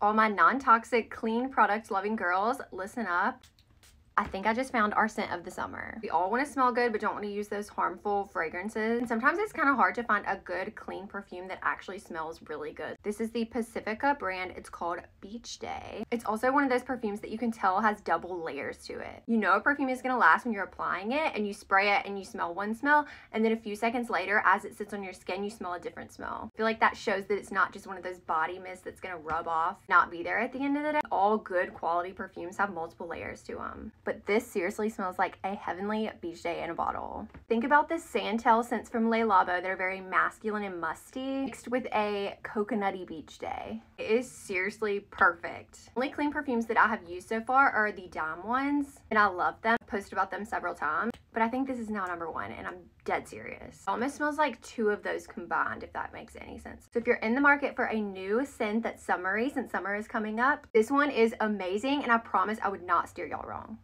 All my non-toxic, clean product loving girls, listen up. I think I just found our scent of the summer. We all want to smell good, but don't want to use those harmful fragrances. And sometimes it's kind of hard to find a good, clean perfume that actually smells really good. This is the Pacifica brand. It's called Beach Day. It's also one of those perfumes that you can tell has double layers to it. You know a perfume is going to last when you're applying it and you spray it and you smell one smell. And then a few seconds later, as it sits on your skin, you smell a different smell. I feel like that shows that it's not just one of those body mists that's going to rub off, not be there at the end of the day. All good quality perfumes have multiple layers to them but this seriously smells like a heavenly beach day in a bottle. Think about the Santal scents from Le Labo that are very masculine and musty, mixed with a coconutty beach day. It is seriously perfect. Only clean perfumes that I have used so far are the Dime ones, and I love them. I've posted about them several times, but I think this is now number one, and I'm dead serious. It almost smells like two of those combined, if that makes any sense. So if you're in the market for a new scent that's summery, since summer is coming up, this one is amazing, and I promise I would not steer y'all wrong.